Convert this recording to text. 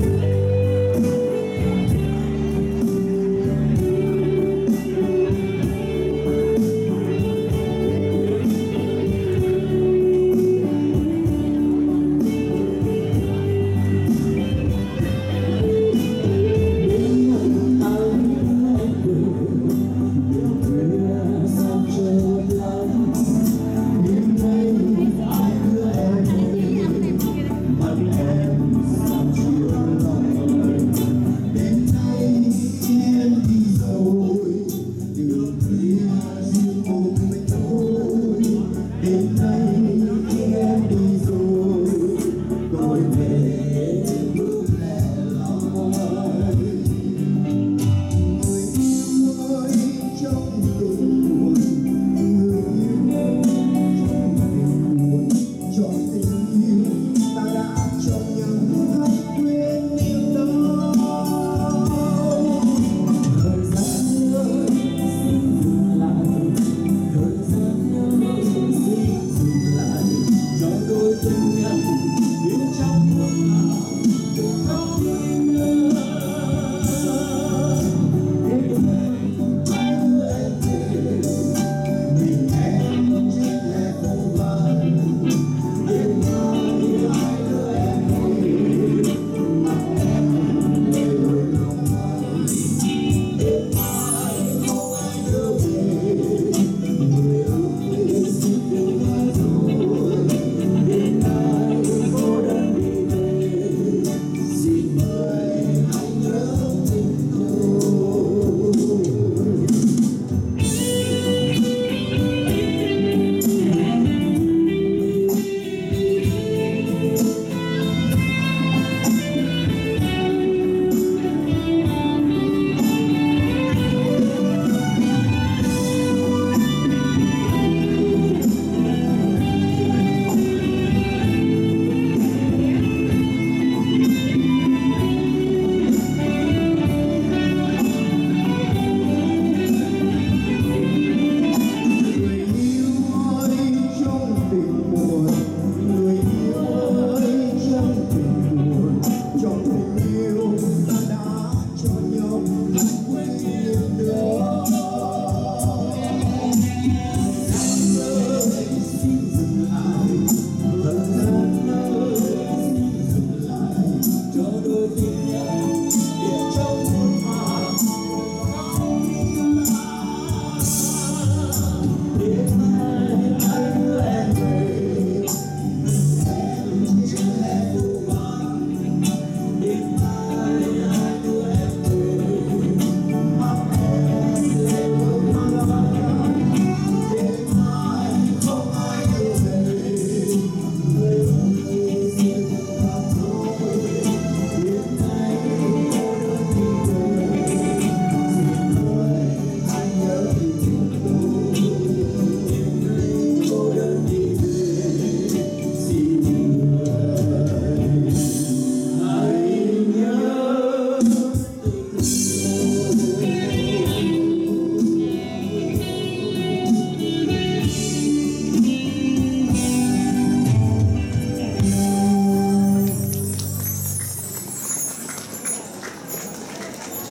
Bye.